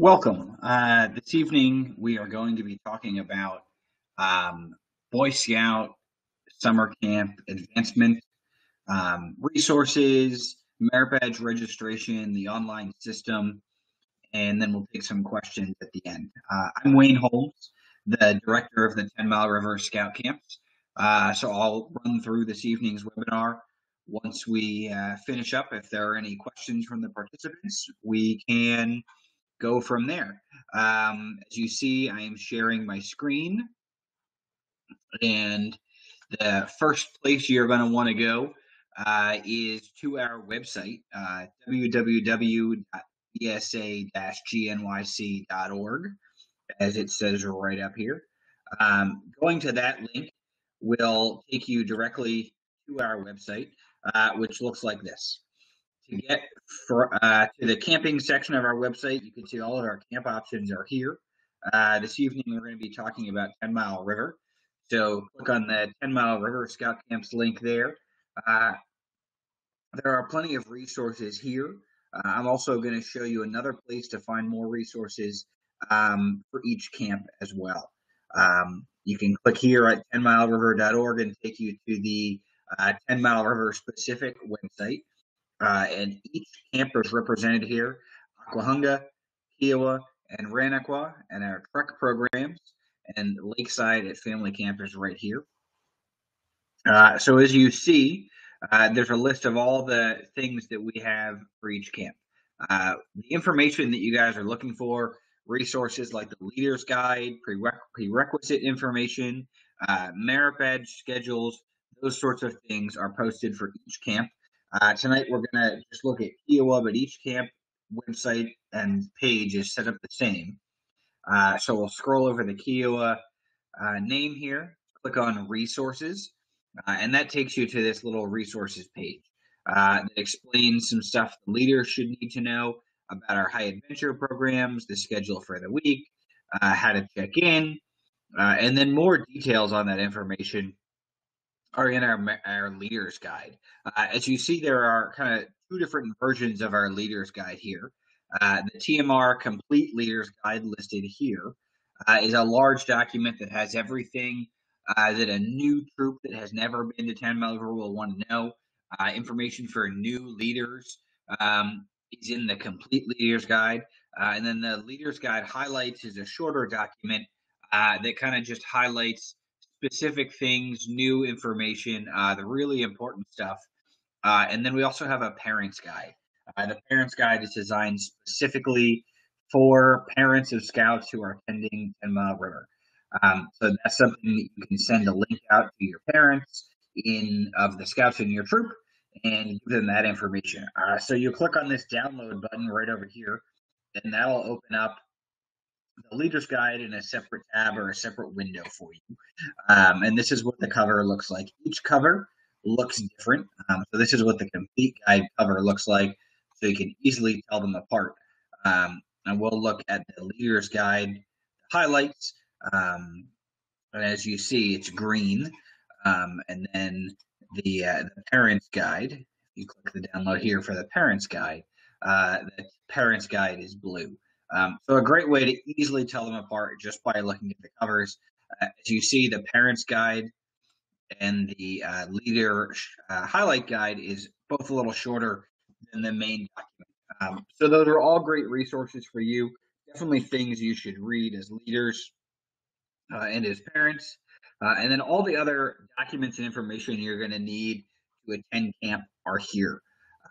Welcome. Uh, this evening, we are going to be talking about um, Boy Scout summer camp advancement, um, resources, merit badge registration, the online system, and then we'll take some questions at the end. Uh, I'm Wayne Holmes, the director of the 10 Mile River Scout Camps. Uh, so I'll run through this evening's webinar. Once we uh, finish up, if there are any questions from the participants, we can go from there. Um, as you see, I am sharing my screen. And the first place you're going to want to go uh, is to our website, uh, www.bsa-gnyc.org, as it says right up here. Um, going to that link will take you directly to our website, uh, which looks like this to get for, uh, to the camping section of our website, you can see all of our camp options are here. Uh, this evening, we're going to be talking about 10 Mile River. So click on the 10 Mile River Scout Camps link there. Uh, there are plenty of resources here. Uh, I'm also going to show you another place to find more resources um, for each camp as well. Um, you can click here at 10mileriver.org and take you to the uh, 10 Mile River specific website. Uh, and each camp is represented here Aquehonga, Kiowa, and Ranachqua, and our truck programs, and Lakeside at Family Camp is right here. Uh, so as you see, uh, there's a list of all the things that we have for each camp. Uh, the information that you guys are looking for, resources like the leader's guide, prerequisite information, uh, merit badge schedules, those sorts of things are posted for each camp. Uh, tonight we're going to just look at Kiowa, but each camp website and page is set up the same. Uh, so we'll scroll over the Kiowa uh, name here, click on resources, uh, and that takes you to this little resources page uh, that explains some stuff the leaders should need to know about our high adventure programs, the schedule for the week, uh, how to check in, and then more details on that information are in our our leaders guide. Uh, as you see, there are kind of two different versions of our leaders guide here. Uh, the TMR complete leaders guide listed here uh, is a large document that has everything uh, that a new troop that has never been to 10 Mile River will want to know. Uh, information for new leaders um, is in the complete leaders guide. Uh, and then the leaders guide highlights is a shorter document that kind of just highlights specific things, new information, uh, the really important stuff. Uh, and then we also have a parents guide. Uh, the parents guide is designed specifically for parents of scouts who are attending 10 Mile River. Um, so that's something that you can send a link out to your parents in of the scouts in your troop and give them that information. Uh, so you click on this download button right over here, and that'll open up the leader's guide in a separate tab or a separate window for you. Um, and this is what the cover looks like. Each cover looks different. Um, so this is what the complete guide cover looks like. So you can easily tell them apart. Um, and we'll look at the leader's guide highlights. Um, and as you see, it's green. Um, and then the, uh, the parent's guide, you click the download here for the parent's guide, uh, the parent's guide is blue. Um, so a great way to easily tell them apart just by looking at the covers. Uh, as you see, the parents guide and the uh, leader uh, highlight guide is both a little shorter than the main document. Um, so those are all great resources for you. Definitely things you should read as leaders uh, and as parents. Uh, and then all the other documents and information you're going to need to attend camp are here.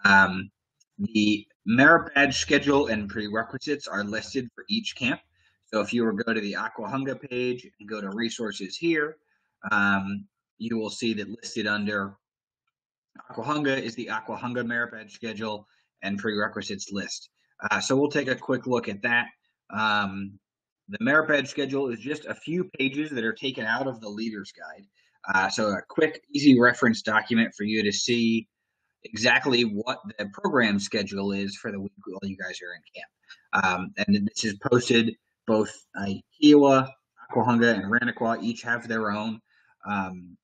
Um, the merit badge schedule and prerequisites are listed for each camp. So if you were to go to the Aquehonga page and go to resources here, um, you will see that listed under Aquehonga is the Aquehonga merit badge schedule and prerequisites list. Uh, so we'll take a quick look at that. Um, the merit badge schedule is just a few pages that are taken out of the leader's guide. Uh, so a quick, easy reference document for you to see exactly what the program schedule is for the week while you guys are in camp. Um, and this is posted both uh, Kiowa, Aquehonga, and Ranachqua each have their own um,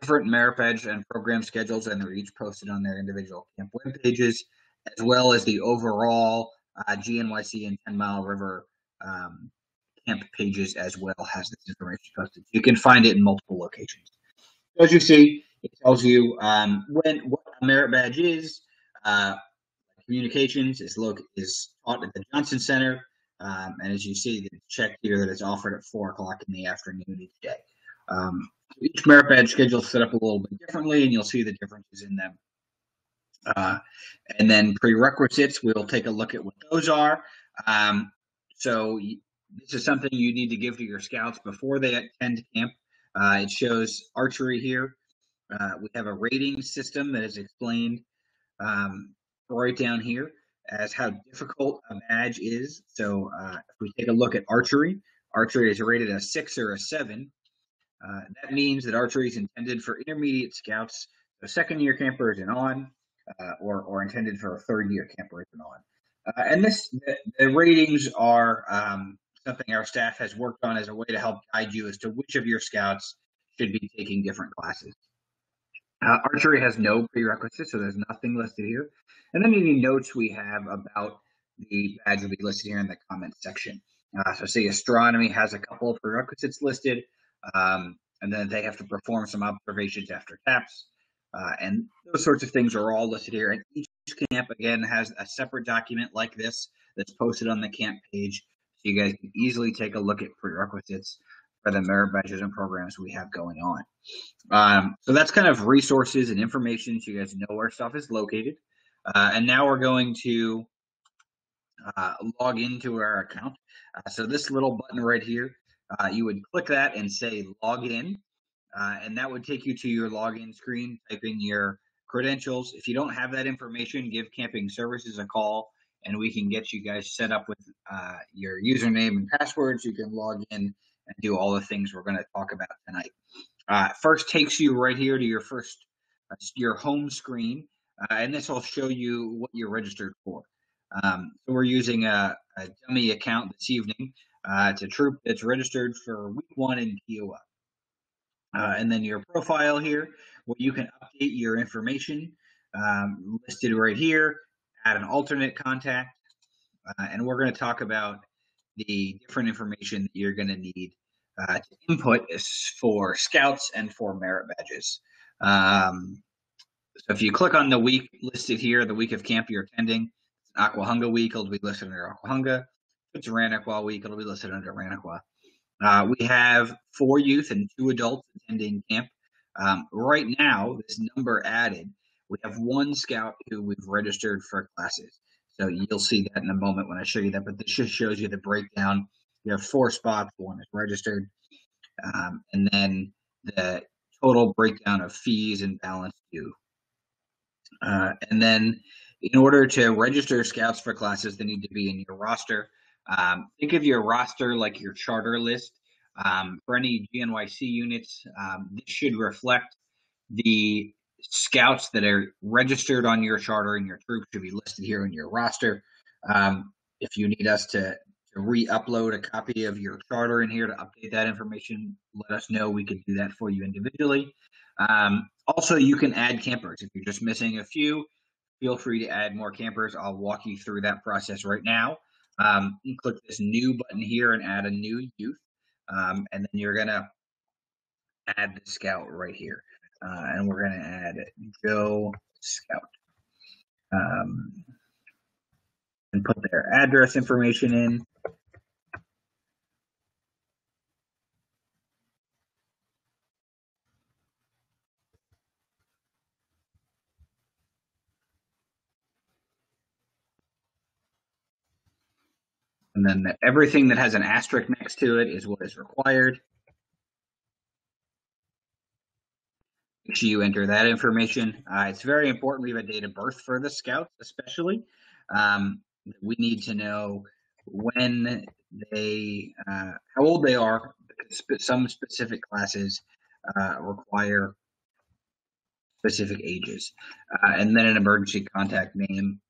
different merit badge and program schedules, and they're each posted on their individual camp web pages, as well as the overall uh, GNYC and 10 Mile River um, camp pages as well has this information posted. You can find it in multiple locations. As you see, it tells you um, when what a merit badge is. Uh, communications is look is taught at the Johnson Center, um, and as you see, it's checked here that it's offered at four o'clock in the afternoon each day. Um, each merit badge schedule is set up a little bit differently, and you'll see the differences in them. Uh, and then prerequisites, we'll take a look at what those are. Um, so this is something you need to give to your scouts before they attend camp. Uh, it shows archery here. Uh, we have a rating system that is explained um, right down here as how difficult a badge is. So uh, if we take a look at archery, archery is rated a six or a seven. Uh, that means that archery is intended for intermediate scouts, so second year campers and on, uh, or, or intended for a third year campers and on. Uh, and this the, the ratings are um, something our staff has worked on as a way to help guide you as to which of your scouts should be taking different classes. Uh, archery has no prerequisites, so there's nothing listed here. And then any notes we have about the badge will be listed here in the comments section. Uh, so say astronomy has a couple of prerequisites listed, um, and then they have to perform some observations after TAPS. Uh, and those sorts of things are all listed here. And each camp, again, has a separate document like this that's posted on the camp page. So you guys can easily take a look at prerequisites for the merit badges and programs we have going on. Um, so that's kind of resources and information so you guys know where stuff is located. Uh, and now we're going to uh, log into our account. Uh, so this little button right here, uh, you would click that and say log in. Uh, and that would take you to your login screen, type in your credentials. If you don't have that information, give Camping Services a call and we can get you guys set up with uh, your username and passwords. You can log in and do all the things we're going to talk about tonight. Uh, first takes you right here to your first uh, your home screen, uh, and this will show you what you're registered for. Um, so we're using a, a, dummy account this evening. Uh, it's a troop that's registered for week one in Kiowa. Uh, and then your profile here, where you can update your information um, listed right here, add an alternate contact, uh, and we're going to talk about the different information that you're going to need uh, to input is for scouts and for merit badges. Um, so if you click on the week listed here, the week of camp you're attending, it's an Aquehonga week, it'll be listed under Aquehonga. If it's Ranachqua week, it'll be listed under Ranachqua. Uh, we have four youth and two adults attending camp. Um, right now, this number added, we have one scout who we've registered for classes. So you'll see that in a moment when I show you that, but this just shows you the breakdown. You have four spots, one is registered, um, and then the total breakdown of fees and balance due. Uh, and then in order to register scouts for classes, they need to be in your roster. Um, think of your roster like your charter list. Um, for any GNYC units, um, this should reflect the scouts that are registered on your charter and your troop should be listed here in your roster. Um, if you need us to, to re-upload a copy of your charter in here to update that information, let us know. We can do that for you individually. Um, also, you can add campers. If you're just missing a few, feel free to add more campers. I'll walk you through that process right now. Um, you click this new button here and add a new youth. Um, and then you're going to add the scout right here uh, and we're going to add Joe Scout. Um, and put their address information in. And then the, everything that has an asterisk next to it is what is required. Make sure you enter that information. Uh, it's very important we have a date of birth for the scouts, especially. Um, we need to know when they, uh, how old they are. Some specific classes uh, require specific ages, uh, and then an emergency contact name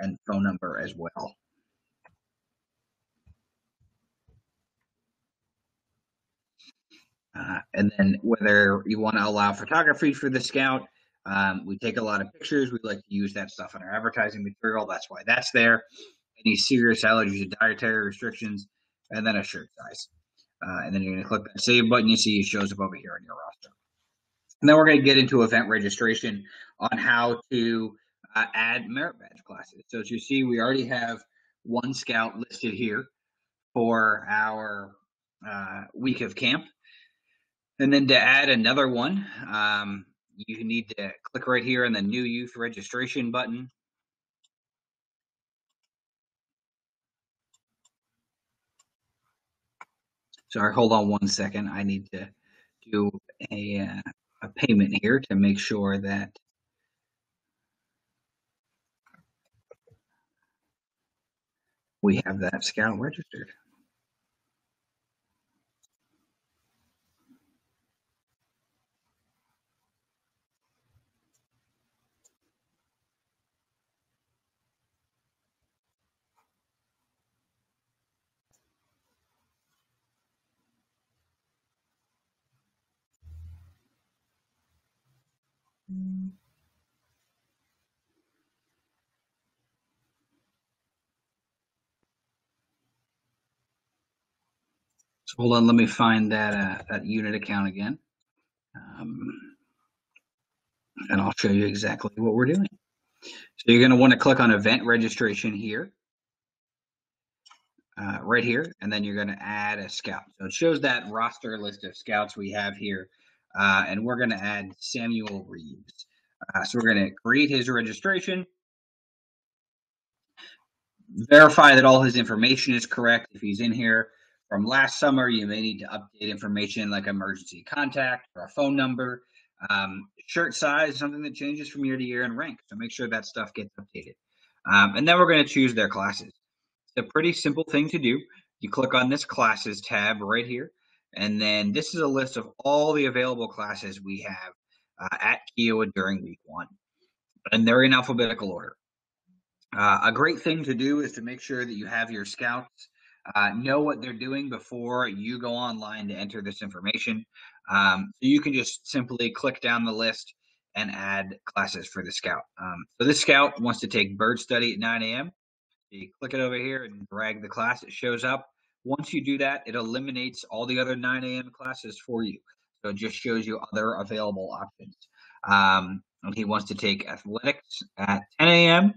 and phone number as well. Uh, and then whether you want to allow photography for the scout, um, we take a lot of pictures. We like to use that stuff in our advertising material. That's why that's there. any serious allergies or dietary restrictions, and then a shirt size. Uh, and then you're going to click that save button you see it shows up over here in your roster. And then we're going to get into event registration on how to uh, add merit badge classes. So as you see, we already have one scout listed here for our uh, week of camp. And then to add another one, um, you need to click right here on the new youth registration button. Sorry, hold on one second. I need to do a, uh, a payment here to make sure that we have that scout registered. Hold on, let me find that uh, that unit account again. Um, and I'll show you exactly what we're doing. So you're going to want to click on event registration here, uh, right here, and then you're going to add a scout. So it shows that roster list of scouts we have here, uh, and we're going to add Samuel Reeves. Uh, so we're going to create his registration, verify that all his information is correct. If he's in here from last summer, you may need to update information like emergency contact or a phone number. Um, shirt size, something that changes from year to year, and rank. So make sure that stuff gets updated. Um, and then we're going to choose their classes. It's a pretty simple thing to do. You click on this classes tab right here, and then this is a list of all the available classes we have uh, at Kiowa during week one. And they're in alphabetical order. Uh, a great thing to do is to make sure that you have your scouts uh, know what they're doing before you go online to enter this information. Um, so you can just simply click down the list and add classes for the scout. Um, so this scout wants to take bird study at 9 a.m. You click it over here and drag the class. It shows up. Once you do that, it eliminates all the other 9 a.m. classes for you. So it just shows you other available options. Um, and he wants to take athletics at 10 a.m.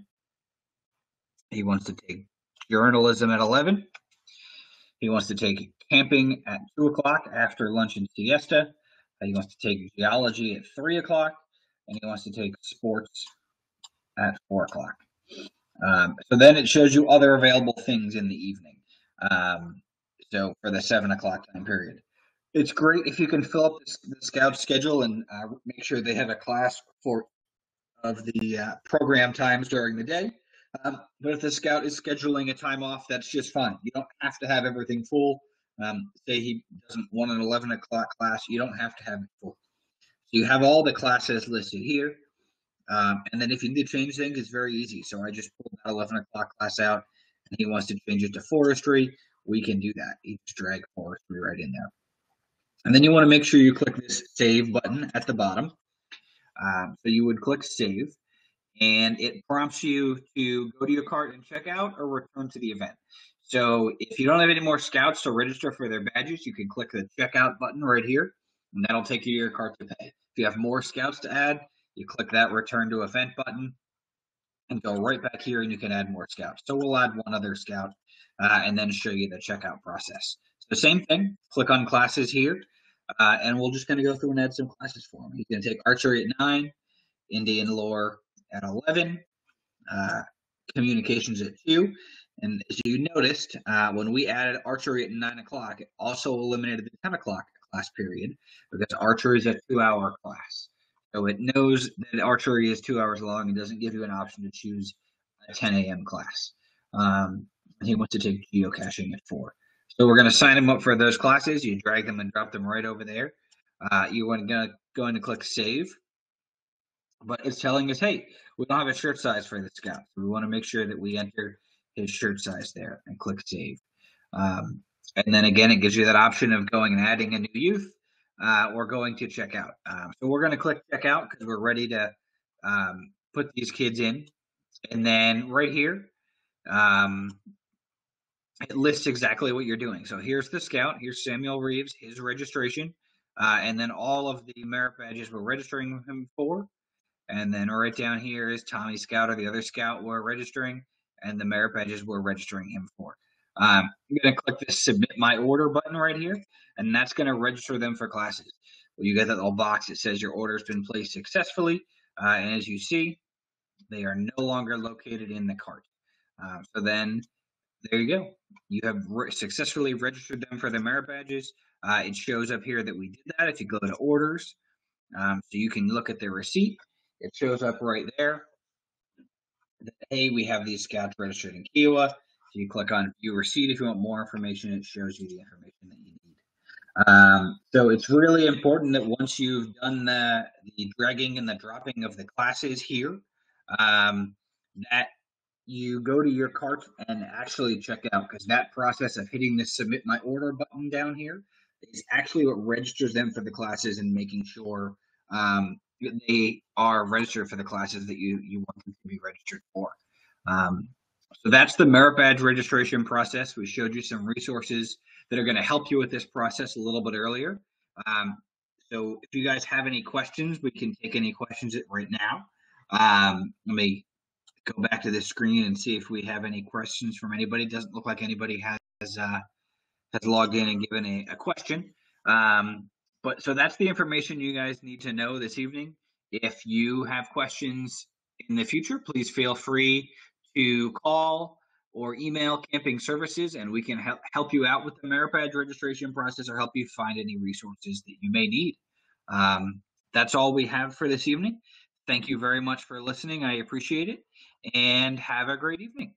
He wants to take journalism at 11. He wants to take camping at 2 o'clock after lunch and siesta. He wants to take geology at 3 o'clock. And he wants to take sports at 4 o'clock. Um, so then it shows you other available things in the evening. Um, so for the 7 o'clock time period. It's great if you can fill up the, the scout schedule and uh, make sure they have a class for of the uh, program times during the day. Um, but if the scout is scheduling a time off, that's just fine. You don't have to have everything full. Um, say he doesn't want an 11 o'clock class, you don't have to have it full. So you have all the classes listed here. Um, and then if you need to change things, it's very easy. So I just pulled that 11 o'clock class out and he wants to change it to forestry. We can do that. You just drag forestry right in there. And then you want to make sure you click this save button at the bottom. Um, so you would click save and it prompts you to go to your cart and check out or return to the event. So if you don't have any more scouts to register for their badges, you can click the checkout button right here, and that'll take you to your cart to pay. If you have more scouts to add, you click that return to event button and go right back here and you can add more scouts. So we'll add one other scout uh, and then show you the checkout process. So same thing, click on classes here, uh, and we're just to go through and add some classes for him. He's to take archery at 9, Indian lore at 11, uh, communications at 2. And as you noticed, uh, when we added archery at 9 o'clock, it also eliminated the 10 o'clock class period because archery is a two hour class. So it knows that archery is two hours long and doesn't give you an option to choose a 10 a.m. class. Um, he wants to take geocaching at 4. So we're going to sign him up for those classes. You drag them and drop them right over there. Uh, you want to go in and click save but it's telling us, hey, we don't have a shirt size for the scout. So we want to make sure that we enter his shirt size there and click save. Um, and then again, it gives you that option of going and adding a new youth uh, or going to checkout. Um, so we're going to click checkout because we're ready to um, put these kids in. And then right here, um, it lists exactly what you're doing. So here's the scout. Here's Samuel Reeves, his registration, uh, and then all of the merit badges we're registering him for. And then right down here is Tommy Scout or the other scout we're registering, and the merit badges we're registering him for. Um, I'm going to click the submit my order button right here, and that's going to register them for classes. Well, you get that little box that says your order has been placed successfully. Uh, and as you see, they are no longer located in the cart. Uh, so then there you go. You have re- successfully registered them for the merit badges. Uh, it shows up here that we did that. If you go to orders, um, so you can look at the receipt. It shows up right there. hey, we have these scouts registered in Kiowa. So you click on view receipt if you want more information. It shows you the information that you need. Um, so it's really important that once you've done the, the dragging and the dropping of the classes here, um, that you go to your cart and actually check out because that process of hitting the submit my order button down here is actually what registers them for the classes and making sure um, they are registered for the classes that you, you want them to be registered for. Um, so that's the merit badge registration process. We showed you some resources that are going to help you with this process a little bit earlier. Um, so if you guys have any questions, we can take any questions right now. Um, let me go back to the screen and see if we have any questions from anybody. It doesn't look like anybody has uh, has logged in and given a, a question. Um, but so that's the information you guys need to know this evening. If you have questions in the future, please feel free to call or email camping services and we can help, help you out with the merit badge registration process or help you find any resources that you may need. Um, that's all we have for this evening. Thank you very much for listening. I appreciate it and have a great evening.